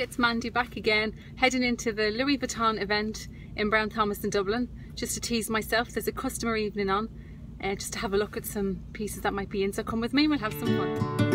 It's Mandy back again, heading into the Louis Vuitton event in Brown Thomas in Dublin, just to tease myself. There's a customer evening on, uh, just to have a look at some pieces that might be in, so come with me we'll have some fun.